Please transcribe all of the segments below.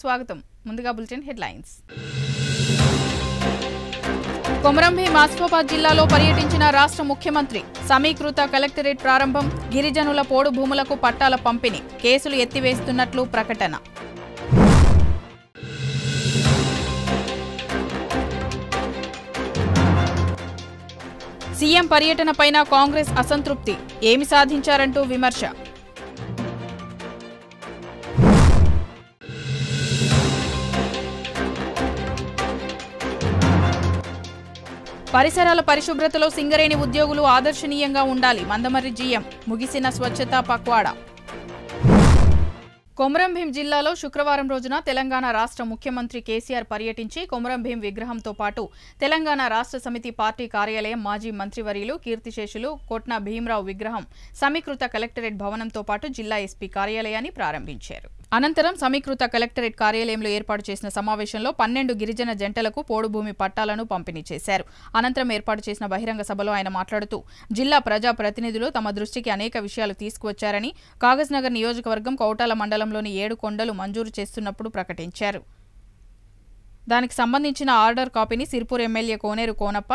స్వాగతం. ముందుగా bulletin headlines. Komaram Bheem Asifabad జిల్లాలో పర్యటించిన రాష్ట్ర ముఖ్యమంత్రి సమీకృత కలెక్టరేట్ ప్రారంభం గిరిజనుల పోడు భూములకు పట్టాల పంపిణీ కేసులు ఎత్తివేస్తున్నట్లు ప్రకటన. సీఎం పర్యటనపైన కాంగ్రెస్ అసంతృప్తి ఏమి సాధించారంటూ విమర్శ. పరిసరాల పరిశుభ్రతలో సింగరేణి ఉద్యోగులు ఆదర్శనీయంగా ఉండాలి. మందమర్రి జీఎం ముగిసిన స్వచ్ఛతా పక్వాడా. కొమరంభీం జిల్లాలో శుక్రవారం రోజున తెలంగాణ రాష్ట్ర ముఖ్యమంత్రి కేసీఆర్ పర్యటించి కొమరంభీం విగ్రహంతో పాటు తెలంగాణ రాష్ట్ర సమితి పార్టీ కార్యాలయం మాజీ మంత్రివర్యులు కీర్తిశేషులు కొట్న భీమరావు విగ్రహం సమీకృత కలెక్టరేట్ భవనంతో పాటు జిల్లా ఎస్పీ కార్యాలయాన్ని ప్రారంభించారు. అనంతరం సమీకృత కలెక్టరేట్ కార్యాలయంలో ఏర్పాటు చేసిన సమావేశంలో పన్నెండు గిరిజన జంటలకు పోడుభూమి పట్టాలను పంపిణీ చేశారు. అనంతరం ఏర్పాటు చేసిన బహిరంగ సభలో ఆయన మాట్లాడుతూ జిల్లా ప్రజా ప్రతినిధులు తమ దృష్టికి అనేక విషయాలు తీసుకువచ్చారని కాగజ్నగర్ నియోజకవర్గం కౌటాల మండలంలోని ఏడు కొండలు మంజూరు చేస్తున్నప్పుడు ప్రకటించారు. దానికి సంబంధించిన ఆర్డర్ కాపీని సిర్పూర్ ఎమ్మెల్యే కోనేరు కోనప్ప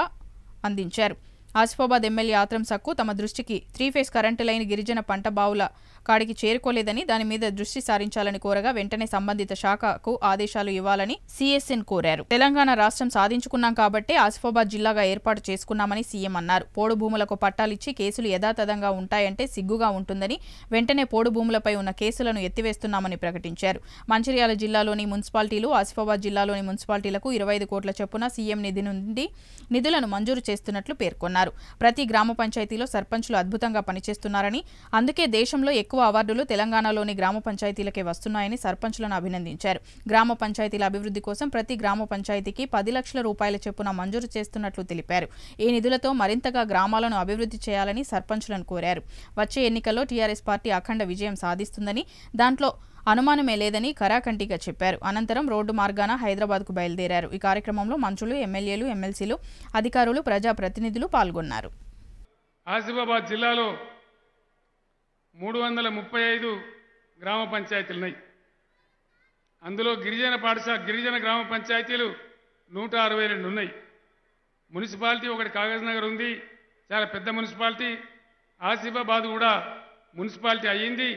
అందించారు. ఆసిఫాబాద్ ఎమ్మెల్యే ఆత్రం సక్కు తమ దృష్టికి త్రీ ఫేస్ కరెంటు లైన్ గిరిజన పంట బావుల కాడికి చేరుకోలేదని దాని మీద దృష్టి సారించాలని కోరగా వెంటనే సంబంధిత శాఖకు ఆదేశాలు ఇవ్వాలని సీఎస్ఎన్ కోరారు. తెలంగాణ రాష్ట్రం సాధించుకున్నాం కాబట్టే ఆసిఫాబాద్ జిల్లాగా ఏర్పాటు చేసుకున్నామని సీఎం అన్నారు. పోడు భూములకు పట్టాలిచ్చి కేసులు యథాతథంగా ఉంటాయంటే సిగ్గుగా ఉంటుందని వెంటనే పోడు భూములపై ఉన్న కేసులను ఎత్తివేస్తున్నామని ప్రకటించారు. మంచిర్యాల జిల్లాలోని మున్సిపాలిటీలు ఆసిఫాబాద్ జిల్లాలోని మున్సిపాలిటీలకు ఇరవై ఐదు కోట్ల చొప్పున సీఎం నిధి నుండి నిధులను మంజూరు చేస్తున్నట్లు పేర్కొన్నారు. ప్రతి గ్రామ పంచాయతీలో సర్పంచులు అద్భుతంగా పనిచేస్తున్నారని అందుకే దేశంలో ఎక్కువ ఎక్కువ అవార్డులు తెలంగాణలోని గ్రామ పంచాయతీలకే వస్తున్నాయని సర్పంచ్లను అభినందించారు. గ్రామ పంచాయతీల అభివృద్ధి కోసం ప్రతి గ్రామ పంచాయతీకి పది లక్షల రూపాయల చొప్పున మంజూరు చేస్తున్నట్లు తెలిపారు. ఈ నిధులతో మరింతగా గ్రామాలను అభివృద్ధి చేయాలని సర్పంచ్లను కోరారు. వచ్చే ఎన్నికల్లో టీఆర్ఎస్ పార్టీ అఖండ విజయం సాధిస్తుందని దాంట్లో అనుమానమే లేదని కరాకంటిగా చెప్పారు. అనంతరం రోడ్డు మార్గాన హైదరాబాద్కు బయలుదేరారు. ఈ కార్యక్రమంలో మంత్రులు ఎమ్మెల్యేలు ఎమ్మెల్సీలు అధికారులు ప్రజాప్రతినిధులు పాల్గొన్నారు. ఆసిఫాబాద్ జిల్లాలో మూడు వందల ముప్పై ఐదు గ్రామ పంచాయతీలు ఉన్నాయి అందులో గిరిజన పాఠశాల గిరిజన గ్రామ పంచాయతీలు నూట అరవై రెండు ఉన్నాయి మున్సిపాలిటీ ఒకటి కాగజ్ నగర్ ఉంది చాలా పెద్ద మున్సిపాలిటీ. ఆసిఫాబాద్ కూడా మున్సిపాలిటీ అయ్యింది.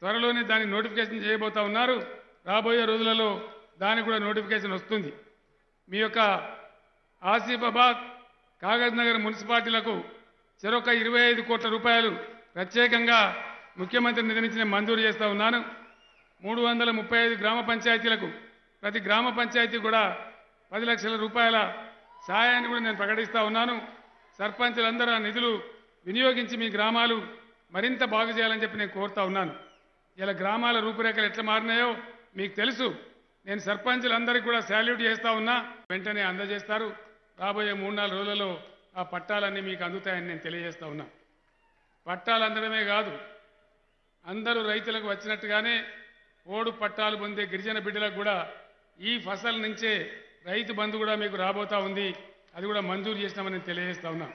త్వరలోనే దాని నోటిఫికేషన్ చేయబోతా ఉన్నారు. రాబోయే రోజులలో దానికి కూడా నోటిఫికేషన్ వస్తుంది. మీ యొక్క ఆసిఫాబాద్ కాగజ్ నగర్ మున్సిపాలిటీలకు చెరొక ఇరవై ఐదు కోట్ల రూపాయలు ప్రత్యేకంగా ముఖ్యమంత్రి నిధి నుంచి నేను మంజూరు చేస్తూ ఉన్నాను. మూడు వందల ముప్పై ఐదు గ్రామ పంచాయతీలకు ప్రతి గ్రామ పంచాయతీ కూడా పది లక్షల రూపాయల సహాయాన్ని కూడా నేను ప్రకటిస్తూ ఉన్నాను. సర్పంచులందరూ ఆ నిధులు వినియోగించి మీ గ్రామాలు మరింత బాగు చేయాలని చెప్పి నేను కోరుతా ఉన్నాను. ఇలా గ్రామాల రూపురేఖలు ఎట్లా మారినాయో మీకు తెలుసు. నేను సర్పంచులందరికీ కూడా శాల్యూట్ చేస్తూ ఉన్నా. వెంటనే అందజేస్తారు. రాబోయే మూడు నాలుగు రోజులలో ఆ పట్టాలన్నీ మీకు అందుతాయని నేను తెలియజేస్తా ఉన్నా. పట్టాలు అందడమే కాదు అందరూ రైతులకు వచ్చినట్టుగానే ఓడు పట్టాలు పొందే గిరిజన బిడ్డలకు కూడా ఈ ఫసల్ నుంచే రైతు బంధు కూడా మీకు రాబోతా ఉంది. అది కూడా మంజూరు చేసినామని తెలియజేస్తా ఉన్నా.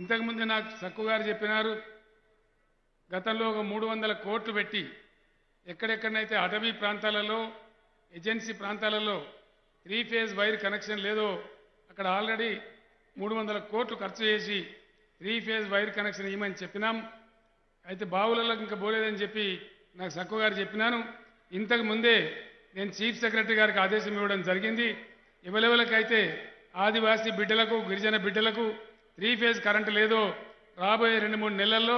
ఇంతకుముందు నాకు సక్కు గారు చెప్పినారు గతంలో ఒక మూడు వందల కోట్లు పెట్టి ఎక్కడెక్కడనైతే అటవీ ప్రాంతాలలో ఏజెన్సీ ప్రాంతాలలో త్రీ ఫేజ్ వైర్ కనెక్షన్ లేదో అక్కడ ఆల్రెడీ మూడు వందల కోట్లు ఖర్చు చేసి త్రీ ఫేజ్ వైర్ కనెక్షన్ ఇవ్వమని చెప్పినాం. అయితే బావులలో ఇంకా పోలేదని చెప్పి నాకు సక్కువ గారు చెప్పినాను. ఇంతకు ముందే నేను చీఫ్ సెక్రటరీ గారికి ఆదేశం ఇవ్వడం జరిగింది. ఎవరెవరికైతే ఆదివాసీ బిడ్డలకు గిరిజన బిడ్డలకు త్రీ ఫేజ్ కరెంటు లేదో రాబోయే రెండు మూడు నెలల్లో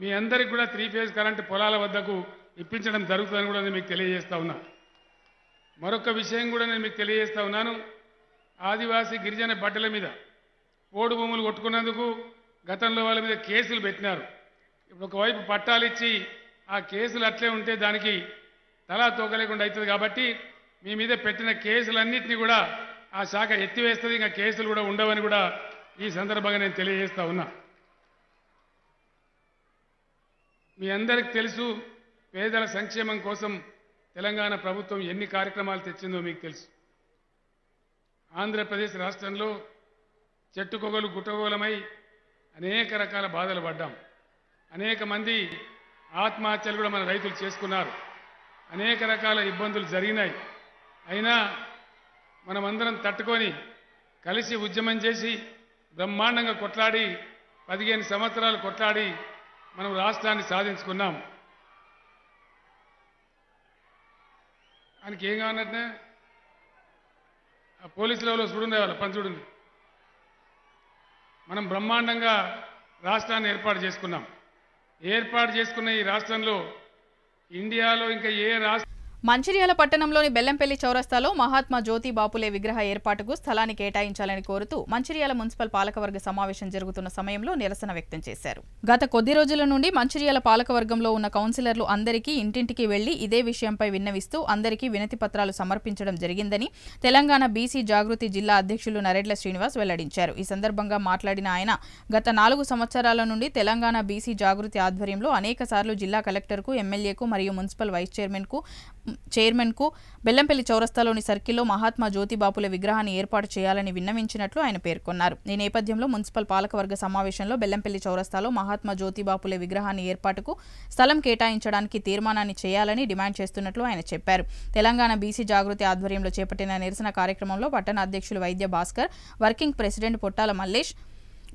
మీ అందరికి కూడా త్రీ ఫేజ్ కరెంటు పొలాల వద్దకు ఇప్పించడం జరుగుతుందని కూడా నేను మీకు తెలియజేస్తా ఉన్నా. మరొక విషయం కూడా నేను మీకు తెలియజేస్తా ఉన్నాను. ఆదివాసీ గిరిజన బట్టల మీద ఓడు భూములు కొట్టుకున్నందుకు గతంలో వాళ్ళ మీద కేసులు పెట్టినారు. ఇప్పుడు ఒకవైపు పట్టాలు ఇచ్చి ఆ కేసులు అట్లే ఉంటే దానికి తలా తోకలేకుండా అవుతుంది కాబట్టి మీ మీద పెట్టిన కేసులన్నింటినీ కూడా ఆ శాఖ ఎత్తివేస్తుంది ఇంకా కేసులు కూడా ఉండవని కూడా ఈ సందర్భంగా నేను తెలియజేస్తా ఉన్నా. మీ అందరికి తెలుసు పేదల సంక్షేమం కోసం తెలంగాణ ప్రభుత్వం ఎన్ని కార్యక్రమాలు తెచ్చిందో మీకు తెలుసు. ఆంధ్రప్రదేశ్ రాష్ట్రంలో చెట్టుకొగలు గుట్టగోలమై అనేక రకాల బాధలు పడ్డాం. అనేక మంది ఆత్మహత్యలు కూడా మన రైతులు చేసుకున్నారు. అనేక రకాల ఇబ్బందులు జరిగినాయి. అయినా మనమందరం తట్టుకొని కలిసి ఉద్యమం చేసి బ్రహ్మాండంగా కొట్లాడి పదిహేను సంవత్సరాలు కొట్లాడి మనం రాష్ట్రాన్ని సాధించుకున్నాం. ఆయనకి ఏం కావాలంటే ఆ పోలీసు లెవెల్లో చూడుండే వాళ్ళ పని చూడండి. మనం బ్రహ్మాండంగా రాష్ట్రాన్ని ఏర్పాటు చేసుకున్నాం. ఏర్పాటు చేసుకున్న ఈ రాష్ట్రంలో ఇండియాలో ఇంకా ఏ రాష్ట్రం మంచిర్యాల పట్టణంలోని బెల్లంపల్లి చౌరస్తాలో మహాత్మా జ్యోతి బాపులే విగ్రహ ఏర్పాటుకు స్థలాన్ని కేటాయించాలని కోరుతూ మంచిర్యాల మున్సిపల్ పాలకవర్గ సమావేశం జరుగుతున్న సమయంలో నిరసన వ్యక్తం చేశారు. గత కొద్ది రోజుల నుండి మంచిర్యాల పాలకవర్గంలో ఉన్న కౌన్సిలర్లు అందరికీ ఇంటింటికి వెళ్ళి ఇదే విషయంపై విన్నవిస్తూ అందరికీ వినతి పత్రాలు సమర్పించడం జరిగిందని తెలంగాణ బీసీ జాగృతి జిల్లా అధ్యక్షులు నరేడ్ల శ్రీనివాస్ వెల్లడించారు. ఈ సందర్భంగా మాట్లాడిన ఆయన గత నాలుగు సంవత్సరాల నుండి తెలంగాణ బీసీ జాగృతి ఆధ్వర్యంలో అనేక సార్లు జిల్లా కలెక్టర్కు ఎమ్మెల్యేకు మరియు మున్సిపల్ వైస్ చైర్మన్కు చైర్మన్కు బెల్లంపల్లి చౌరస్తాలోని సర్కిల్లో మహాత్మా జ్యోతిబాపుల విగ్రహాన్ని ఏర్పాటు చేయాలని విన్నవించినట్లు ఆయన పేర్కొన్నారు. ఈ నేపథ్యంలో మున్సిపల్ పాలకవర్గ సమావేశంలో బెల్లంపల్లి చౌరస్తాలో మహాత్మా జ్యోతిబాపుల విగ్రహాన్ని ఏర్పాటుకు స్థలం కేటాయించడానికి తీర్మానాన్ని చేయాలని డిమాండ్ చేస్తున్నట్లు ఆయన చెప్పారు. తెలంగాణ బీసీ జాగృతి ఆధ్వర్యంలో చేపట్టిన నిరసన కార్యక్రమంలో పట్టణ అధ్యక్షులు వైద్య భాస్కర్ వర్కింగ్ ప్రెసిడెంట్ పొట్టాల మల్లేష్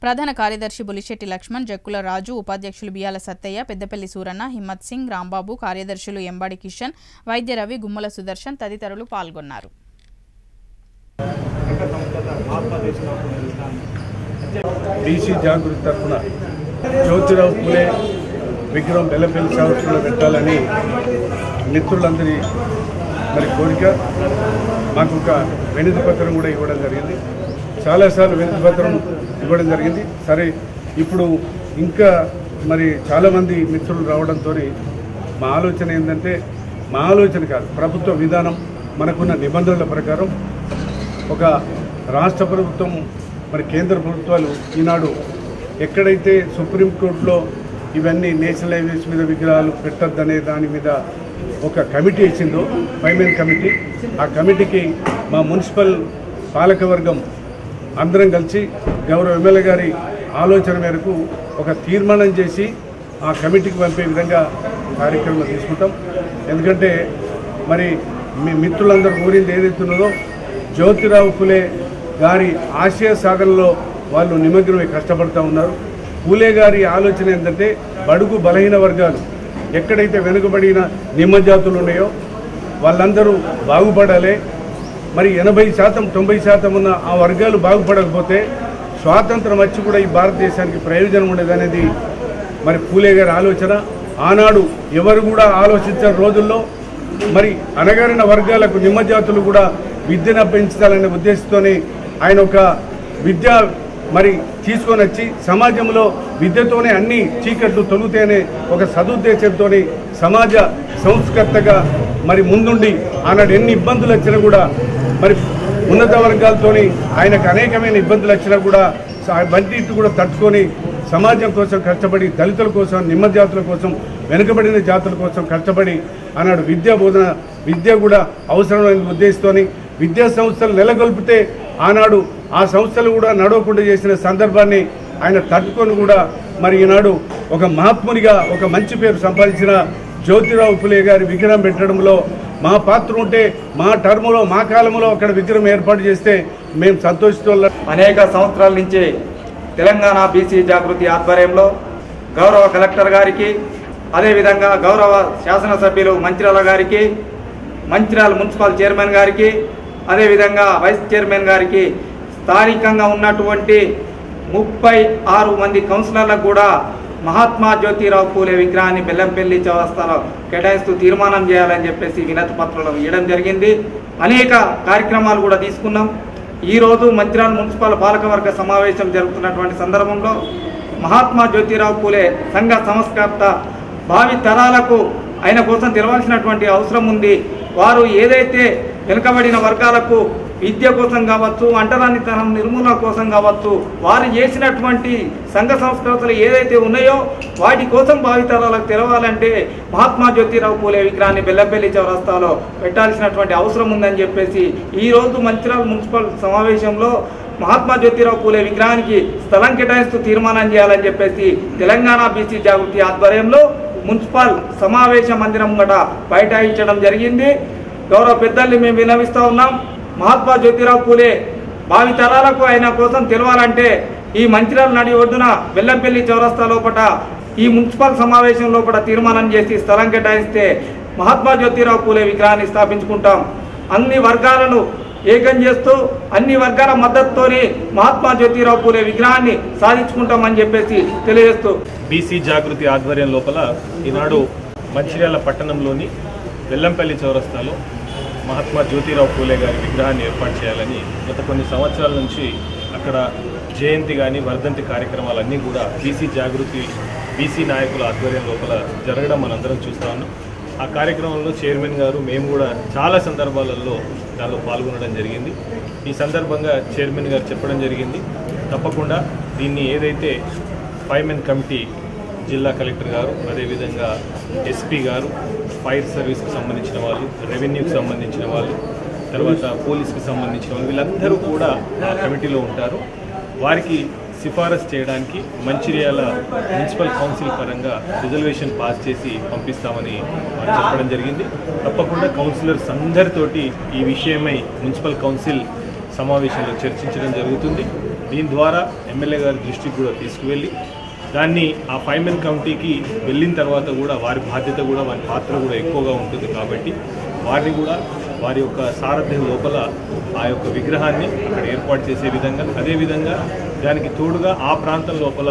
ప్రధాన కార్యదర్శి బులిశెట్టి లక్ష్మణ్ జక్కుల రాజు ఉపాధ్యక్షులు బియాల సత్తయ్య పెద్దపల్లి సూరన్న హిమ్మత్ సింగ్ రాంబాబు కార్యదర్శులు ఎంబాడి కిషన్ వైద్య రవి గుమ్మల సుదర్శన్ తదితరులు పాల్గొన్నారు. బీసీ జాగృతి తరఫున జ్యోతిరావు పులే విగ్రహం బెల్లపల్లి చౌరస్లో పెట్టాలని మిత్రులందరి మరి కోరిక మాకు ఒక వినతి పత్రం కూడా ఇవ్వడం జరిగింది. చాలాసార్లు వినతి పత్రం ఇవ్వడం జరిగింది. సరే ఇప్పుడు ఇంకా మరి చాలామంది మిత్రులు రావడంతో మా ఆలోచన ఏంటంటే మా ఆలోచన కాదు ప్రభుత్వ విధానం మనకున్న నిబంధనల ప్రకారం ఒక రాష్ట్ర ప్రభుత్వం మరి కేంద్ర ప్రభుత్వాలు ఈనాడు ఎక్కడైతే సుప్రీంకోర్టులో ఇవన్నీ నేషనల్ హైవేస్ మీద విగ్రహాలు పెట్టద్దనే దాని మీద ఒక కమిటీ ఇచ్చిందో ఫైమెన్ కమిటీ ఆ కమిటీకి మా మున్సిపల్ పాలకవర్గం అందరం కలిసి గౌరవ ఎమ్మెల్యే గారి ఆలోచన మేరకు ఒక తీర్మానం చేసి ఆ కమిటీకి పంపే విధంగా కార్యక్రమం తీసుకుంటాం. ఎందుకంటే మరి మీ మిత్రులందరూ కోరింది ఏదైతే ఉన్నదో జ్యోతిరావు ఫులే గారి ఆశయ సాధనలో వాళ్ళు నిమగ్నమై కష్టపడుతూ ఉన్నారు. పూలే గారి ఆలోచన ఏంటంటే బడుగు బలహీన వర్గాలు ఎక్కడైతే వెనుకబడిన నిమ్మజాతులు ఉన్నాయో వాళ్ళందరూ బాగుపడాలి మరి ఎనభై శాతం తొంభై శాతం ఉన్న ఆ వర్గాలు బాగుపడకపోతే స్వాతంత్రం వచ్చి కూడా ఈ భారతదేశానికి ప్రయోజనం ఉండేదనేది మరి పూలే గారి ఆలోచన. ఆనాడు ఎవరు కూడా ఆలోచించిన రోజుల్లో మరి అనగారిన వర్గాలకు నిమ్మజాతులు కూడా విద్యను పెంచుతాలనే ఉద్దేశంతోనే ఆయన ఒక విద్యా మరి తీసుకొని వచ్చి సమాజంలో విద్యతోనే అన్ని చీకట్లు తొలుగుతేనే ఒక సదుద్దేశంతో సమాజ సంస్కర్తగా మరి ముందుండి ఆనాడు ఎన్ని ఇబ్బందులు వచ్చినా కూడా మరి ఉన్నత వర్గాలతోని ఆయనకు అనేకమైన ఇబ్బందులు వచ్చినా కూడా వంటింటి కూడా తట్టుకొని సమాజం కోసం కష్టపడి దళితుల కోసం నిమ్మ జాతుల కోసం వెనుకబడిన జాతుల కోసం కష్టపడి ఆనాడు విద్యా బోధన విద్య కూడా అవసరమైన ఉద్దేశంతో విద్యా సంస్థలు నెలకొల్పితే ఆనాడు ఆ సంస్థలు కూడా నడవకుండా చేసిన సందర్భాన్ని ఆయన తట్టుకొని కూడా మరి ఈనాడు ఒక మహాత్మునిగా ఒక మంచి పేరు సంపాదించిన జ్యోతిరావు పులే గారి విగ్రహం పెట్టడంలో మా పాత్ర ఉంటే మా టర్ములో మా కాలంలో అక్కడ విగ్రహం ఏర్పాటు చేస్తే మేము సంతోషిస్తూ అనేక సంవత్సరాల నుంచి తెలంగాణ బీసీ జాగృతి ఆధ్వర్యంలో గౌరవ కలెక్టర్ గారికి అదేవిధంగా గౌరవ శాసనసభ్యులు మంచిర్యాల గారికి మంచిర్యాల మున్సిపల్ చైర్మన్ గారికి అదేవిధంగా వైస్ చైర్మన్ గారికి స్థానికంగా ఉన్నటువంటి ముప్పై ఆరు మంది కౌన్సిలర్లకు కూడా మహాత్మా జ్యోతిరావు పూలే విగ్రహాన్ని బెల్లంపల్లి చౌరస్తాలో కేటాయిస్తూ తీర్మానం చేయాలని చెప్పేసి వినతి పత్రంలో ఇవ్వడం జరిగింది. అనేక కార్యక్రమాలు కూడా తీసుకున్నాం. ఈరోజు మంచిర్యాల మున్సిపల్ పాలకవర్గ సమావేశం జరుగుతున్నటువంటి సందర్భంలో మహాత్మా జ్యోతిరావు పూలే సంఘ సంస్కర్త భావి తరాలకు ఆయన కోసం తెలవాల్సినటువంటి అవసరం ఉంది. వారు ఏదైతే వెనుకబడిన వర్గాలకు విద్య కోసం కావచ్చు అంటరానితనం నిర్మూలన కోసం కావచ్చు వారు చేసినటువంటి సంఘ సంస్కృతులు ఏదైతే ఉన్నాయో వాటి కోసం భావితరాలకు తెలవాలంటే మహాత్మా జ్యోతిరావు పూలే విగ్రహాన్ని బెల్లంపల్లి చౌరస్తాలో పెట్టాల్సినటువంటి అవసరం ఉందని చెప్పేసి ఈ రోజు మున్సిపల్ సమావేశంలో మహాత్మా జ్యోతిరావు పూలే విగ్రహానికి స్థలం కేటాయిస్తూ తీర్మానం చేయాలని చెప్పేసి తెలంగాణ బీసీ జాగృతి ఆధ్వర్యంలో మున్సిపల్ సమావేశ మందిరం గట బైఠాయించడం జరిగింది. గౌరవ పెద్దల్ని మేము వినవిస్తూ ఉన్నాం. మహాత్మా జ్యోతిరావు పూలే భావి తరాలకు ఆయన కోసం తెలవాలంటే ఈ మంచిర్యాల నడి ఒడ్డున బెల్లంపల్లి చౌరస్తా లోపట ఈ మున్సిపల్ సమావేశం లోపల తీర్మానం చేసి స్థలం కేటాయిస్తే మహాత్మా జ్యోతిరావు పూలే విగ్రహాన్ని స్థాపించుకుంటాం. అన్ని వర్గాలను ఏకం చేస్తూ అన్ని వర్గాల మద్దతుతోని మహాత్మా జ్యోతిరావు పూలే విగ్రహాన్ని సాధించుకుంటామని చెప్పేసి తెలియజేస్తూ. బీసీ జాగృతి ఆధ్వర్యం లోపల ఈనాడు మంచిర్యాల పట్టణంలోని వెల్లంపల్లి చౌరస్తాలో మహాత్మా జ్యోతిరావు పూలే గారి విగ్రహాన్ని ఏర్పాటు చేయాలని గత కొన్ని సంవత్సరాల నుంచి అక్కడ జయంతి కానీ వర్ధంతి కార్యక్రమాలన్నీ కూడా బీసీ జాగృతి బీసీ నాయకుల ఆధ్వర్యం లోపల జరగడం మనందరం చూస్తూ ఉన్నాం. ఆ కార్యక్రమంలో చైర్మన్ గారు మేము కూడా చాలా సందర్భాలలో దానిలో పాల్గొనడం జరిగింది. ఈ సందర్భంగా చైర్మన్ గారు చెప్పడం జరిగింది. తప్పకుండా దీన్ని ఏదైతే ఫైవ్ మెన్ కమిటీ జిల్లా కలెక్టర్ గారు అదేవిధంగా ఎస్పీ గారు ఫైర్ సర్వీస్కి సంబంధించిన వాళ్ళు రెవెన్యూకి సంబంధించిన వాళ్ళు తర్వాత పోలీస్కి సంబంధించిన వాళ్ళు వీళ్ళందరూ కూడా ఆ కమిటీలో ఉంటారు. వారికి సిఫారసు చేయడానికి మంచిర్యాల మున్సిపల్ కౌన్సిల్ పరంగా రిజర్వేషన్ పాస్ చేసి పంపిస్తామని చెప్పడం జరిగింది. తప్పకుండా కౌన్సిలర్స్ అందరితోటి ఈ విషయమై మున్సిపల్ కౌన్సిల్ సమావేశంలో చర్చించడం జరుగుతుంది. దీని ద్వారా ఎమ్మెల్యే గారి దృష్టికి కూడా తీసుకువెళ్ళి దాన్ని ఆ ఫైవ్ మెన్ కమిటీకి వెళ్ళిన తర్వాత కూడా వారి బాధ్యత కూడా వారి పాత్ర కూడా ఎక్కువగా ఉంటుంది కాబట్టి వారిని కూడా వారి యొక్క సారథ్యం లోపల ఆ యొక్క విగ్రహాన్ని అక్కడ ఏర్పాటు చేసే విధంగా అదేవిధంగా దానికి తోడుగా ఆ ప్రాంతం లోపల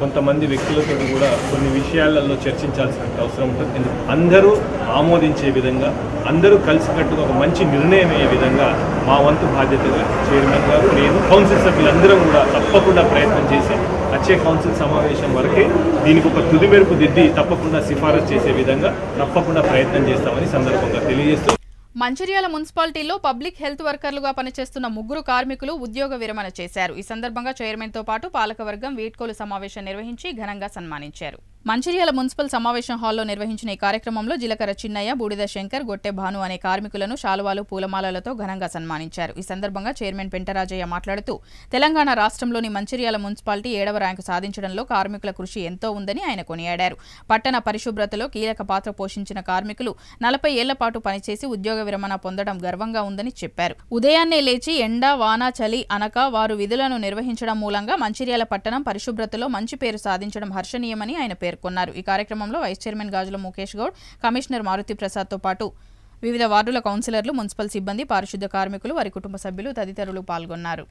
కొంతమంది వ్యక్తులతో కూడా కొన్ని విషయాలలో చర్చించాల్సిన అవసరం ఉంటుంది. ఎందుకు? అందరూ ఆమోదించే విధంగా అందరూ కలిసికట్టుగా ఒక మంచి నిర్ణయం అయ్యే విధంగా మా వంతు బాధ్యతగా చైర్మన్ గారు నేను కౌన్సిల్ సభ్యులందరం కూడా తప్పకుండా ప్రయత్నం చేసి వచ్చే కౌన్సిల్ సమావేశం వరకే దీనికి ఒక తుది మెరుపు దిద్ది తప్పకుండా సిఫారసు చేసే విధంగా తప్పకుండా ప్రయత్నం చేస్తామని సందర్భంగా తెలియజేస్తూ మంచిర్యాల మున్సిపాలిటీలో పబ్లిక్ హెల్త్ వర్కర్లుగా పనిచేస్తున్న ముగ్గురు కార్మికులు ఉద్యోగ విరమణ చేశారు. ఈ సందర్భంగా చైర్మన్తో పాటు పాలకవర్గం వీడ్కోలు సమావేశం నిర్వహించి ఘనంగా సన్మానించారు. మంచిర్యాల మున్సిపల్ సమావేశం హాల్లో నిర్వహించిన ఈ కార్యక్రమంలో జిలకర చిన్నయ్య బూడిద శంకర్ గొట్టె భాను అనే కార్మికులను శాలువాలు పూలమాలలతో ఘనంగా సన్మానించారు. ఈ సందర్భంగా చైర్మన్ పెంటరాజయ్య మాట్లాడుతూ తెలంగాణ రాష్ట్రంలోని మంచిర్యాల మున్సిపాలిటీ ఏడవ ర్యాంకు సాధించడంలో కార్మికుల కృషి ఎంతో ఉందని ఆయన కొనియాడారు. పట్టణ పరిశుభ్రతలో కీలక పాత్ర పోషించిన కార్మికులు నలభై ఏళ్ళ పాటు పనిచేసి ఉద్యోగ విరమణ పొందడం గర్వంగా ఉందని చెప్పారు. ఉదయాన్నే లేచి ఎండ వాన చలి అనక వారు విధులను నిర్వహించడం మూలంగా మంచిర్యాల పట్టణం పరిశుభ్రతలో మంచి పేరు సాధించడం హర్షణీయమని ఆయన పేరు పేర్కొన్నారు. ఈ కార్యక్రమంలో vice chairman Gajula Mukesh Goud commissioner Maruti ప్రసాద్తో పాటు వివిధ వార్డుల కౌన్సిలర్లు మున్సిపల్ సిబ్బంది పారిశుద్ధ కార్మికులు వారి కుటుంబ సభ్యులు తదితరులు పాల్గొన్నారు.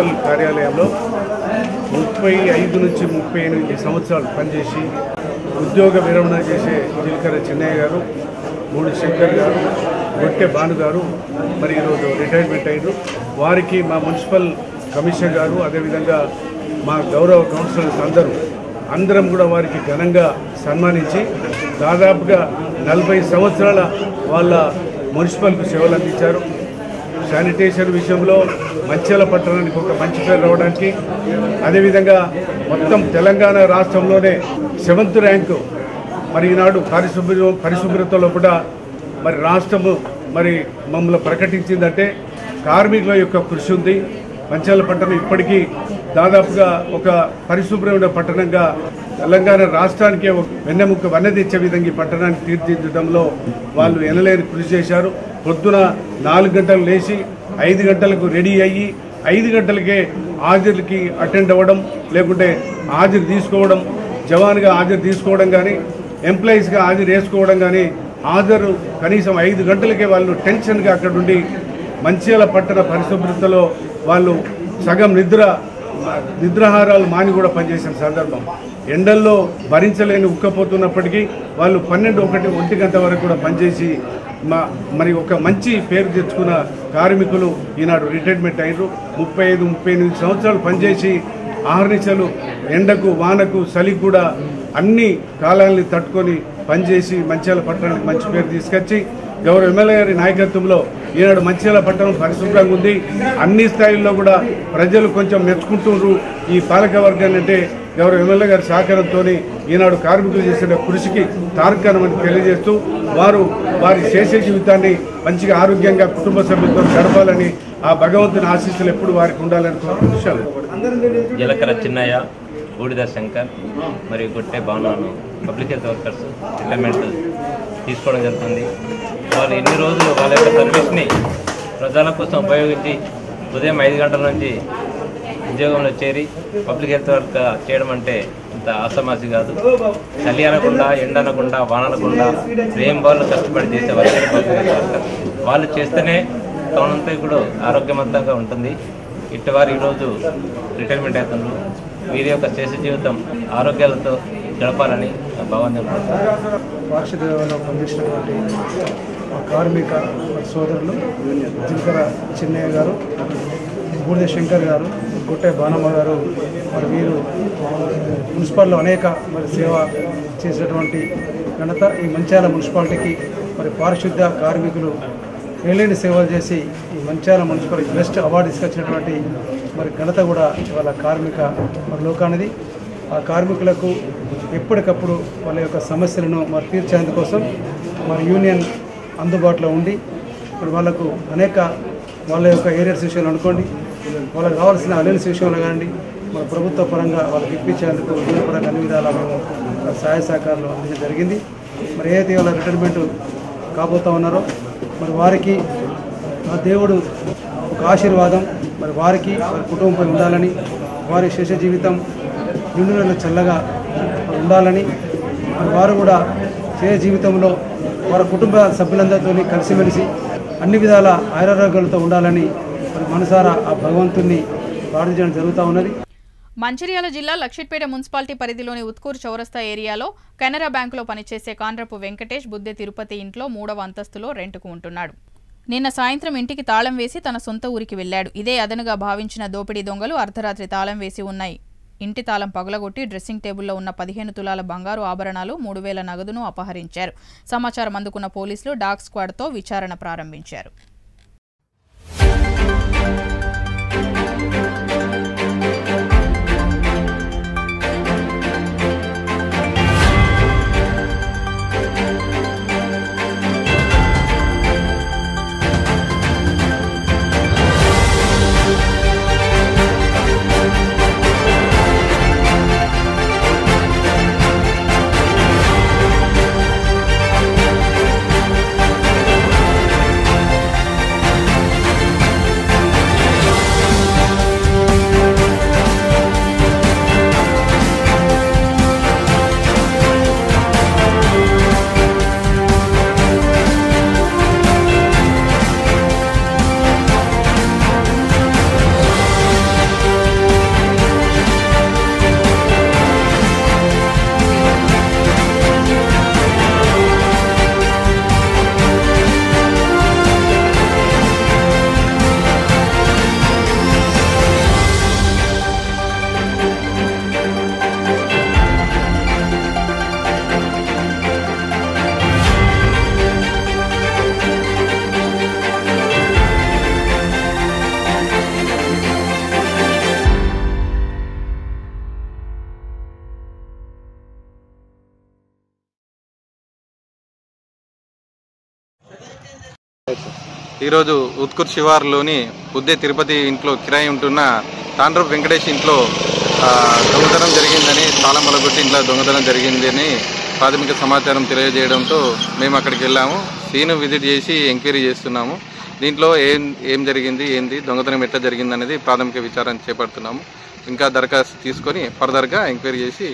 మున్సిపల్ కార్యాలయంలో ముప్పై ఐదు నుంచి ముప్పై ఎనిమిది సంవత్సరాలు పనిచేసి ఉద్యోగ విరమణ చేసే జీలకర్ర చిన్నయ్య గారు మూడు శంకర్ గారు గొట్టె భాను గారు మరి ఈరోజు రిటైర్మెంట్ అయ్యారు. వారికి మా మున్సిపల్ కమిషనర్ గారు అదేవిధంగా మా గౌరవ కౌన్సిలర్స్ అందరూ అందరం కూడా వారికి ఘనంగా సన్మానించి దాదాపుగా నలభై సంవత్సరాల వాళ్ళ మున్సిపల్కు సేవలు అందించారు శానిటేషన్ విషయంలో మంచిల పట్టణానికి ఒక మంచి పేరు రావడానికి అదేవిధంగా మొత్తం తెలంగాణ రాష్ట్రంలోనే సెవెంత్ ర్యాంకు మరి ఈనాడు పరిశుభ్ర పరిశుభ్రతలో కూడా మరి రాష్ట్రము మరి మమ్మల్ని ప్రకటించిందంటే కార్మికుల యొక్క కృషి ఉంది. మంచాల పట్టణం ఇప్పటికీ దాదాపుగా ఒక పరిశుభ్రమైన పట్టణంగా తెలంగాణ రాష్ట్రానికే ఒక వెన్నెముక వన్నెదిచ్చే విధంగా ఈ పట్టణాన్ని తీర్చిదిద్దడంలో వాళ్ళు ఎనలేని కృషి చేశారు. పొద్దున నాలుగు గంటలు లేచి ఐదు గంటలకు రెడీ అయ్యి ఐదు గంటలకే హాజరుకి అటెండ్ అవ్వడం లేకుంటే హాజరు తీసుకోవడం జవాన్గా హాజరు తీసుకోవడం కానీ ఎంప్లాయీస్గా హాజరు వేసుకోవడం కానీ హాజరు కనీసం ఐదు గంటలకే వాళ్ళు టెన్షన్గా అక్కడ ఉండి మంచిర్యాల పట్టణ పరిశుభ్రతలో వాళ్ళు సగం నిద్ర నిద్రాహారాలు మాని కూడా పనిచేసిన సందర్భం. ఎండల్లో భరించలేని ఉక్కపోతున్నప్పటికీ వాళ్ళు పన్నెండు ఒకటి ఒంటి గంట వరకు కూడా పనిచేసి మా మరి ఒక మంచి పేరు తెచ్చుకున్న కార్మికులు ఈనాడు రిటైర్మెంట్ అయ్యారు ముప్పై ఐదు ముప్పై ఎనిమిది సంవత్సరాలు పనిచేసి ఆహర్నిశలు ఎండకు వానకు చలికి కూడా అన్ని కాలాలని తట్టుకొని పనిచేసి మంచాల పట్టణానికి మంచి పేరు తీసుకొచ్చి గౌరవ ఎమ్మెల్యే గారి నాయకత్వంలో ఈనాడు మంచిర్యాల పట్టణం పరిశుభ్రంగా ఉంది. అన్ని స్థాయిల్లో కూడా ప్రజలు కొంచెం మెచ్చుకుంటున్నారు. ఈ పాలక వర్గాన్ని అంటే గౌరవ ఎమ్మెల్యే గారి సహకారంతో ఈనాడు కార్మికులు చేసిన కృషికి తార్కాణమని తెలియజేస్తూ వారు వారి శేష జీవితాన్ని మంచిగా ఆరోగ్యంగా కుటుంబ సభ్యులతో గడపాలని ఆ భగవంతుని ఆశీస్సులు ఎప్పుడు వారికి ఉండాలని కోరుకుంటున్నాను. జలకర చిన్నయ్య బూడిద శంకర్ మరియు గుట్టే భావనాను పబ్లిక్ హెల్త్ వర్కర్స్ రిటైర్మెంట్ తీసుకోవడం జరుగుతుంది. వాళ్ళు ఎన్ని రోజులు వాళ్ళ యొక్క సర్వీస్ని ప్రజల కోసం ఉపయోగించి ఉదయం ఐదు గంటల నుంచి ఉద్యోగంలో చేరి పబ్లిక్ హెల్త్ వర్క్ చేయడం అంటే ఇంత ఆసమాసి కాదు. చలి అనకుండా ఎండ అనకుండా వాన అనకుండా ఏం వాళ్ళు కష్టపడి చేసే వర్క్ పబ్లిక్ హెల్త్ వర్కర్. వాళ్ళు చేస్తేనే టౌన్ ఇప్పుడు ఆరోగ్యవంతంగా ఉంటుంది. ఇటువారు ఈరోజు రిటైర్మెంట్ అవుతున్నారు వీరి యొక్క శేష జీవితం ఆరోగ్యాలతో గడపాలని భగవంతుడు పారిశుద్ధ్యంలో పనిచేసినటువంటి కార్మిక సోదరులు జింకర చిన్నయ్య గారు బూడిద శంకర్ గారు గుట్టే బానమ్మ గారు మరి వీరు మున్సిపాల్లో అనేక మరి సేవ చేసినటువంటి ఘనత ఈ మంచాల మున్సిపాలిటీకి మరి పారిశుద్ధ కార్మికులు ఏలేని సేవలు చేసి ఈ మంచాల మున్సిపాలిటీ బెస్ట్ అవార్డు తీసుకొచ్చినటువంటి మరి ఘనత కూడా ఇవాళ కార్మిక మరి లోకానిది. ఆ కార్మికులకు ఎప్పటికప్పుడు వాళ్ళ యొక్క సమస్యలను మరి తీర్చేందుకోసం మరి యూనియన్ అందుబాటులో ఉండి మరి వాళ్ళకు అనేక వాళ్ళ యొక్క ఏరియర్స్ విషయంలో అనుకోండి వాళ్ళకి కావాల్సిన అలయన్స్ విషయంలో కానీ మన ప్రభుత్వ పరంగా వాళ్ళకి ఇప్పించేందుకు పరంగా అన్ని విధాలా మేము సహాయ సహకారాలు అందించడం జరిగింది. మరి ఏదైతే వాళ్ళ రిటైర్మెంట్ కాబోతా ఉన్నారో మరి వారికి ఆ దేవుడు ఒక ఆశీర్వాదం మరి వారికి వారి కుటుంబంపై ఉండాలని వారి శేష జీవితం నిండు చల్లగా ఉండాలని వారు కూడా చే జీవితంలో వారి కుటుంబ సభ్యులందరితో కలిసిమెలిసి అన్ని విధాల ఆయురారోగ్యాలతో ఉండాలని మనసారా ఆ భగవంతుణ్ణి ప్రార్థించడం జరుగుతూ ఉన్నది. మంచిర్యాల జిల్లా లక్షిట్పేట మున్సిపాలిటీ పరిధిలోని ఉత్కూరు చౌరస్తా ఏరియాలో కెనరా బ్యాంకులో పనిచేసే కాండ్రపు వెంకటేష్ బుద్ధె తిరుపతి ఇంట్లో మూడవ అంతస్తులో రెంటుకు ఉంటున్నాడు. నిన్న సాయంత్రం ఇంటికి తాళం వేసి తన సొంత ఊరికి వెళ్ళాడు ఇదే అదనుగా భావించిన దోపిడీ దొంగలు అర్ధరాత్రి తాళం వేసి ఉన్నాయి. ఇంటి తాళం పగలగొట్టి డ్రెస్సింగ్ టేబుల్లో ఉన్న పదిహేను తులాల బంగారు ఆభరణాలు మూడు వేల నగదును అపహరించారు. సమాచారం అందుకున్న పోలీసులు డాగ్ స్క్వాడ్తో విచారణ ప్రారంభించారు. ఈరోజు ఉత్కూర్ శివార్లోని ఉద్దే తిరుపతి ఇంట్లో కిరాయి ఉంటున్న తాండ్రపు వెంకటేష్ ఇంట్లో దొంగతనం జరిగిందని తాళం మొలగొట్టి ఇంట్లో దొంగతనం జరిగిందని ప్రాథమిక సమాచారం తెలియజేయడంతో మేము అక్కడికి వెళ్ళాము. సీను విజిట్ చేసి ఎంక్వైరీ చేస్తున్నాము. దీంట్లో ఏం ఏం జరిగింది ఏంది దొంగతనం ఎట్లా జరిగింది అనేది ప్రాథమిక విచారణ చేపడుతున్నాము. ఇంకా దరఖాస్తు తీసుకొని ఫర్దర్గా ఎంక్వైరీ చేసి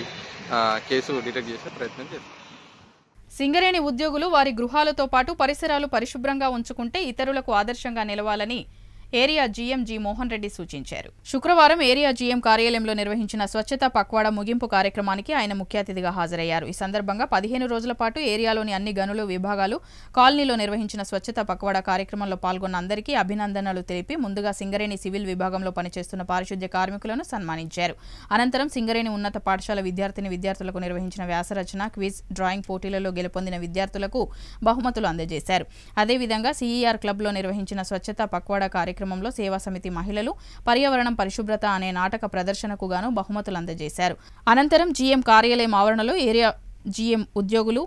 కేసు డిటెక్ట్ చేసే ప్రయత్నం చేస్తాం. సింగరేణి ఉద్యోగులు వారి గృహాలతో పాటు పరిసరాలు పరిశుభ్రంగా ఉంచుకుంటే ఇతరులకు ఆదర్శంగా నిలవాలని area GM G Mohan Reddy సూచించారు. శుక్రవారం ఏరియా జీఎం కార్యాలయంలో నిర్వహించిన స్వచ్ఛత పక్వాడ ముగింపు కార్యక్రమానికి ఆయన ముఖ్య అతిథిగా హాజరయ్యారు. ఈ సందర్భంగా పదిహేను రోజుల పాటు ఏరియాలోని అన్ని గనులు విభాగాలు కాలనీలో నిర్వహించిన స్వచ్ఛత పక్వాడ కార్యక్రమంలో పాల్గొన్న అందరికీ అభినందనలు తెలిపి ముందుగా సింగరేణి సివిల్ విభాగంలో పనిచేస్తున్న పారిశుద్ధ్య కార్మికులను సన్మానించారు. అనంతరం సింగరేణి ఉన్నత పాఠశాల విద్యార్థిని విద్యార్థులకు నిర్వహించిన వ్యాసరచన క్విజ్ డ్రాయింగ్ పోటీలలో గెలుపొందిన విద్యార్థులకు బహుమతులు అందజేశారు. అదేవిధంగా సిఈఆర్ క్లబ్లో నిర్వహించిన స్వచ్ఛత పక్వాడ కార్యక్రమంలో సేవా సమితి మహిళలు పర్యావరణం పరిశుభ్రత అనే నాటక ప్రదర్శనకు గాను బహుమతులు అందజేశారు. అనంతరం జీఎం కార్యాలయం ఆవరణలో ఏరియా జీఎం ఉద్యోగులు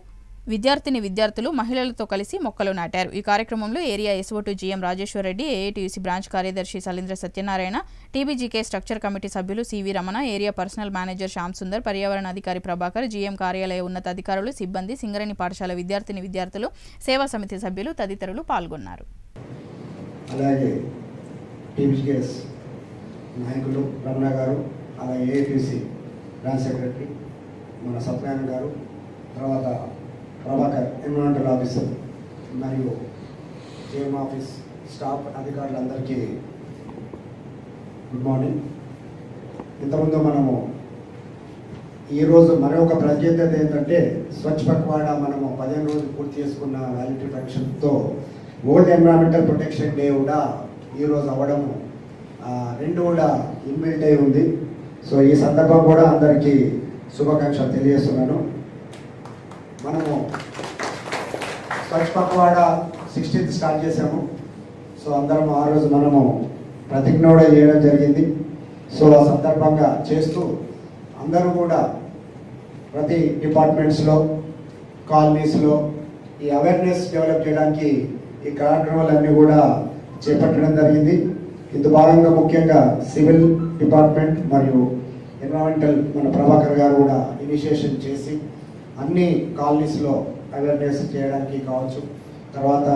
విద్యార్థిని విద్యార్థులు మహిళలతో కలిసి మొక్కలు నాటారు. ఈ కార్యక్రమంలో area SO to GM Rajeshwar Reddy AITUC branch కార్యదర్శి Salindra Satyanarayana TBGK structure committee సభ్యులు CV Ramana area personnel manager Shyam Sundar పర్యావరణ అధికారి ప్రభాకర్ జీఎం కార్యాలయ ఉన్నతాధికారులు సిబ్బంది సింగరేణి పాఠశాల విద్యార్థిని విద్యార్థులు సేవా సమితి సభ్యులు తదితరులు పాల్గొన్నారు. అలాగే టీబీకేఎస్ నాయకులు రమణ గారు అలాగే ఏపీసీ బ్రాంచ్ సెక్రటరీ మన సత్యనారాయణ గారు తర్వాత ప్రభాకర్ ఎన్విరాన్మెంటల్ ఆఫీసర్ మరియు జేఎం ఆఫీస్ స్టాఫ్ అధికారులందరికీ గుడ్ మార్నింగ్. ఇంతకుముందు మనము ఈరోజు మరొక ప్రత్యేకత ఏంటంటే స్వచ్ఛ పక్వాడ మనము పదిహేను రోజులు పూర్తి చేసుకున్న వ్యాలిటీ ఫంక్షన్తో వరల్డ్ ఎన్విరాన్మెంటల్ ప్రొటెక్షన్ డే కూడా ఈరోజు అవ్వడము. రెండు కూడా ఇన్బిల్ట్ అయి ఉంది. సో ఈ సందర్భం కూడా అందరికీ శుభాకాంక్షలు తెలియజేస్తున్నాను. మనము స్వచ్ఛ పక్వాడ సిక్స్టీన్త్ స్టార్ట్ చేసాము సో అందరం ఆ రోజు మనము ప్రతిజ్ఞ కూడా చేయడం జరిగింది. సో ఆ సందర్భంగా చేస్తూ అందరూ కూడా ప్రతి డిపార్ట్మెంట్స్లో కాలనీస్లో ఈ అవేర్నెస్ డెవలప్ చేయడానికి ఈ కార్యక్రమాలన్నీ కూడా చేపట్టడం జరిగింది. ఇందు భాగంగా ముఖ్యంగా సివిల్ డిపార్ట్మెంట్ మరియు ఎన్విరాన్మెంటల్ మన ప్రభాకర్ గారు కూడా ఇనిషియేషన్ చేసి అన్ని కాలనీస్లో అవేర్నెస్ చేయడానికి కావచ్చు. తర్వాత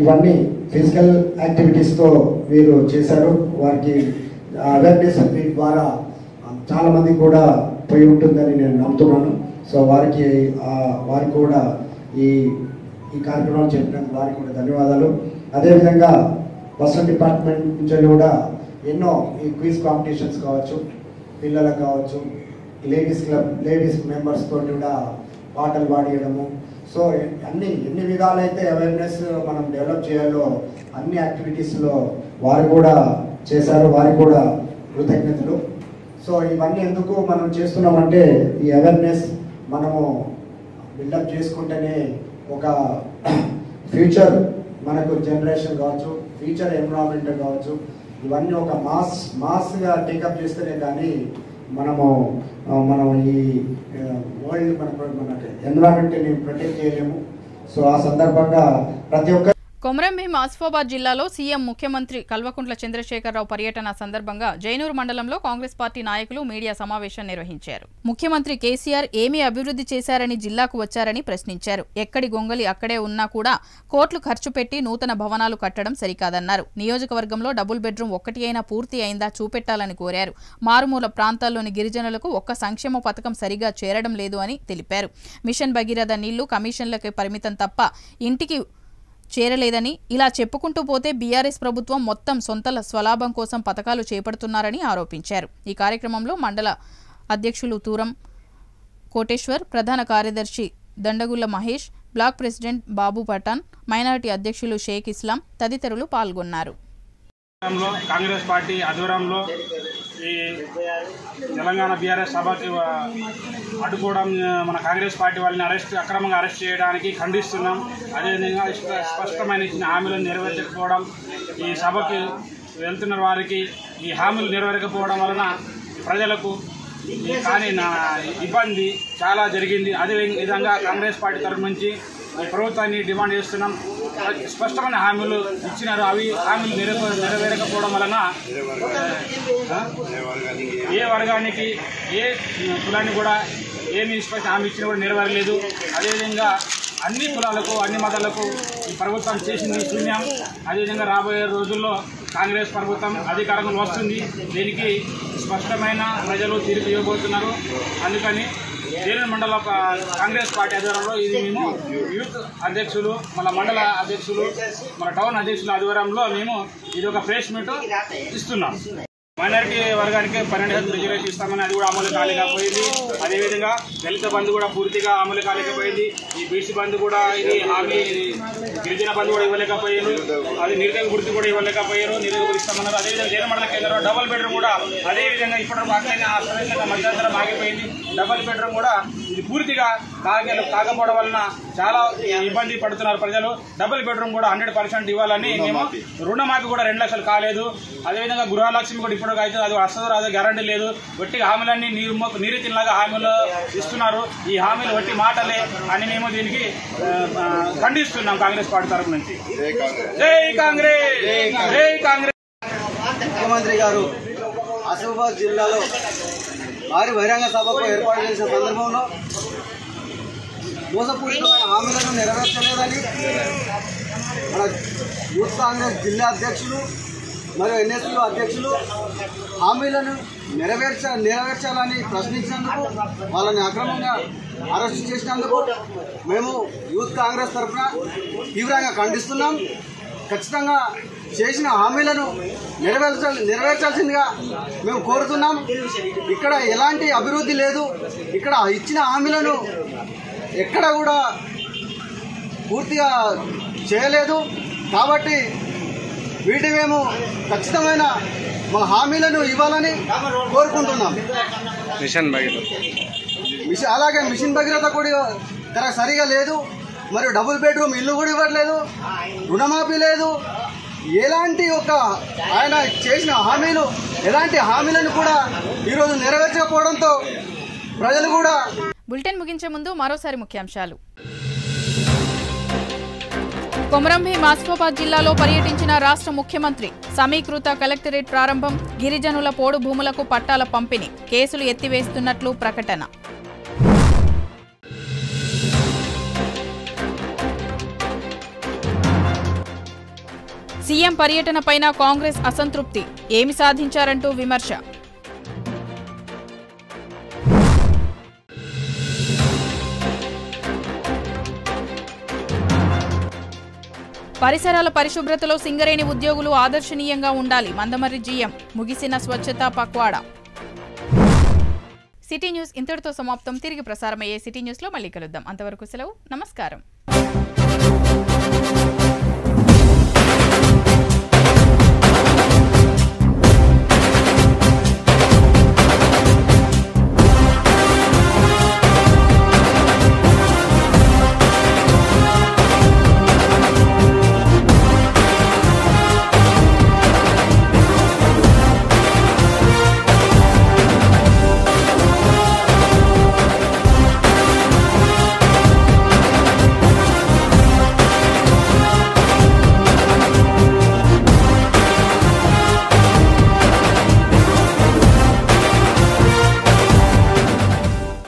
ఇవన్నీ ఫిజికల్ యాక్టివిటీస్తో వీరు చేశారు. వారికి అవేర్నెస్ వీటి ద్వారా చాలామంది కూడా పోయి ఉంటుందని నేను నమ్ముతున్నాను. సో వారికి వారికి కూడా ఈ ఈ కార్యక్రమం చెప్పినందుకు వారికి కూడా ధన్యవాదాలు. అదేవిధంగా బస్సు డిపార్ట్మెంట్ నుంచి కూడా ఎన్నో ఈ క్విజ్ కాంపిటీషన్స్ కావచ్చు పిల్లలకు కావచ్చు లేడీస్ క్లబ్ లేడీస్ మెంబర్స్ తోటి కూడా పాటలు పాడియడము. సో అన్ని ఎన్ని విధాలైతే అవేర్నెస్ మనం డెవలప్ చేయాలో అన్ని యాక్టివిటీస్లో వారు కూడా చేశారు వారికి కూడా కృతజ్ఞతలు. సో ఇవన్నీ ఎందుకు మనం చేస్తున్నామంటే ఈ అవేర్నెస్ మనము బిల్డప్ చేసుకుంటేనే ఒక ఫ్యూచర్ మనకు జనరేషన్ కావచ్చు ఫ్యూచర్ ఎన్విరాన్మెంట్ కావచ్చు ఇవన్నీ ఒక మాస్ మాస్గా టేకప్ చేస్తేనే కానీ మనము మనం ఈ వరల్డ్ మన మన ఎన్విరాన్మెంట్ని ప్రొటెక్ట్ చేయలేము. సో ఆ సందర్భంగా ప్రతి ఒక్క కొమరంభీం ఆసిఫాబాద్ జిల్లాలో సీఎం ముఖ్యమంత్రి కల్వకుంట్ల చంద్రశేఖరరావు పర్యటన సందర్భంగా జైనూరు మండలంలో కాంగ్రెస్ పార్టీ నాయకులు మీడియా సమావేశం నిర్వహించారు. ముఖ్యమంత్రి కేసీఆర్ ఏమీ అభివృద్ధి చేశారని జిల్లాకు వచ్చారని ప్రశ్నించారు. ఎక్కడి గొంగలి అక్కడే ఉన్నా కూడా కోట్లు ఖర్చు పెట్టి నూతన భవనాలు కట్టడం సరికాదన్నారు. నియోజకవర్గంలో డబుల్ బెడ్రూమ్ ఒక్కటి అయినా పూర్తి అయిందా చూపెట్టాలని కోరారు. మారుమూల ప్రాంతాల్లోని గిరిజనులకు ఒక్క సంక్షేమ పథకం సరిగా చేరడం లేదు అని తెలిపారు. మిషన్ భగీరథ నీళ్ళు కమిషన్లకే పరిమితం తప్ప ఇంటికి చేరలేదని ఇలా చెప్పుకుంటూ పోతే బీఆర్ఎస్ ప్రభుత్వం మొత్తం సొంత స్వలాభం కోసం పథకాలు చేపడుతున్నారని ఆరోపించారు. ఈ కార్యక్రమంలో మండల అధ్యక్షులు తూరం కోటేశ్వర్ ప్రధాన కార్యదర్శి Dandagulla Mahesh block president Babu Pathan minority అధ్యక్షులు షేక్ ఇస్లాం తదితరులు పాల్గొన్నారు. కాంగ్రెస్ పార్టీ ఆధ్వర్యంలో ఈ తెలంగాణ బీఆర్ఎస్ సభకి అడ్డుకోవడం మన కాంగ్రెస్ పార్టీ వాళ్ళని అరెస్ట్ అక్రమంగా అరెస్ట్ చేయడానికి ఖండిస్తున్నాం. అదేవిధంగా స్పష్టమైన ఇచ్చిన హామీలను నెరవేర్చకపోవడం ఈ సభకి వెళ్తున్న వారికి ఈ హామీలు నెరవేరకపోవడం వలన ప్రజలకు కానీ నా ఇబ్బంది చాలా జరిగింది. అదే విధంగా కాంగ్రెస్ పార్టీ తరఫు నుంచి ప్రభుత్వాన్ని డిమాండ్ చేస్తున్నాం. స్పష్టమైన హామీలు ఇచ్చినారు. అవి హామీలు నెరవే నెరవేరకపోవడం వలన ఏ వర్గానికి ఏ కులాన్ని కూడా ఏమి స్పష్ట హామీ ఇచ్చినా కూడా నెరవేరలేదు. అదేవిధంగా అన్ని కులాలకు అన్ని మతాలకు ఈ ప్రభుత్వం చేసింది శూన్యం. అదేవిధంగా రాబోయే రోజుల్లో కాంగ్రెస్ ప్రభుత్వం అధికారంలో వస్తుంది. దీనికి స్పష్టమైన ప్రజలు తీర్పు ఇవ్వబోతున్నారు. అందుకని దేని మండల కాంగ్రెస్ పార్టీ ఆధ్వర్యంలో ఇది మేము యూత్ అధ్యక్షులు మన మండల అధ్యక్షులు మన టౌన్ అధ్యక్షుల ఆధ్వర్యంలో మేము ఇది ఒక ప్రెస్ మీట్ ఇస్తున్నాం. మైనారిటీ వర్గానికి పన్నెండు శాతం రిజర్వేషన్ ఇస్తామని అది కూడా అమలు కాలేకపోయింది. అదేవిధంగా దళిత బంధు కూడా పూర్తిగా అమలు కాలేకపోయింది. ఈ బీసీ బంధు కూడా ఇది హామీ గిరిజన బంధు కూడా ఇవ్వలేకపోయారు. అది నిరుద్యోగ గుర్తు కూడా ఇవ్వలేకపోయారు. నిరుద్యోగ ఇస్తామన్నారు. అదేవిధంగా జైన కేంద్రంలో డబుల్ బెడ్రూమ్ కూడా అదేవిధంగా ఇప్పటి వాటిని ఆ మధ్యంతరం ఆగిపోయింది. డబుల్ బెడ్రూమ్ కూడా ఇది పూర్తిగా కాగ కాకపోవడం వలన చాలా ఇబ్బంది పడుతున్నారు ప్రజలు. డబుల్ బెడ్రూమ్ కూడా హండ్రెడ్ పర్సెంట్ ఇవ్వాలని మేము రుణమాఫీ కూడా రెండు లక్షలు కాలేదు. అదేవిధంగా గృహలక్ష్మి కూడా ఇప్పుడు అయితే అది వస్తుందో రాదో గ్యారంటీ లేదు. వట్టి హామీలన్నీ నీరు నీరు తినలాగా హామీలు ఇస్తున్నారు. ఈ హామీలు వట్టి మాటలే అని మేము దీనికి ఖండిస్తున్నాం కాంగ్రెస్ పార్టీ తరపు నుంచి. జై కాంగ్రెస్. జై కాంగ్రెస్! ముఖ్యమంత్రి గారు ఆసిఫాబాద్ జిల్లాలో భారీ బహిరంగ సభకు ఏర్పాటు చేసిన సందర్భంలో మోసపూరితమైన హామీలను నెరవేర్చలేదని మన యూత్ కాంగ్రెస్ జిల్లా అధ్యక్షులు మరియు ఎన్ఎస్యూ అధ్యక్షులు హామీలను నెరవేర్చ నెరవేర్చాలని ప్రశ్నించినందుకు వాళ్ళని అక్రమంగా అరెస్ట్ చేసినందుకు మేము యూత్ కాంగ్రెస్ తరఫున తీవ్రంగా ఖండిస్తున్నాం. ఖచ్చితంగా చేసిన హామీలను నెరవేర్చ నెరవేర్చాల్సిందిగా మేము కోరుతున్నాం. ఇక్కడ ఎలాంటి అభివృద్ధి లేదు. ఇక్కడ ఇచ్చిన హామీలను ఎక్కడ కూడా పూర్తిగా చేయలేదు. కాబట్టి వీటి మేము ఖచ్చితమైన మా హామీలను ఇవ్వాలని కోరుకుంటున్నాం. మిషన్ మిషన్ అలాగే మిషన్ భగీరథ కూడా ధర సరిగా లేదు. మరియు డబుల్ బెడ్రూమ్ ఇల్లు కూడా ఇవ్వట్లేదు. రుణమాఫీ లేదు. ఎలాంటి ఒక ఆయన చేసిన హామీలు ఎలాంటి హామీలను కూడా ఈరోజు నెరవేర్చకపోవడంతో ప్రజలు కూడా బులెటిన్ ముగించే ముందు మరోసారి ముఖ్యాంశాలు. కొమరంభి మాస్కోబాద్ జిల్లాలో పర్యటించిన రాష్ట్ర ముఖ్యమంత్రి సమీకృత కలెక్టరేట్ ప్రారంభం గిరిజనుల పోడు భూములకు పట్టాల పంపిణీ కేసులు ఎత్తివేస్తున్నట్లు ప్రకటన. సీఎం పర్యటనపైన కాంగ్రెస్ అసంతృప్తి. ఏమి సాధించారంటూ విమర్శ. పరిసరాల పరిశుభ్రతలో సింగరేణి ఉద్యోగులు ఆదర్శనీయంగా ఉండాలి. మందమర్రి జీఎం. ముగిసిన స్వచ్ఛతా పక్వాడా. సిటీ న్యూస్ ఇంతటితో సమాప్తం. తిరిగి ప్రసారమయ్యే సిటీ న్యూస్లో మళ్ళీ కలుద్దాం. అంతవరకు సెలవు. నమస్కారం.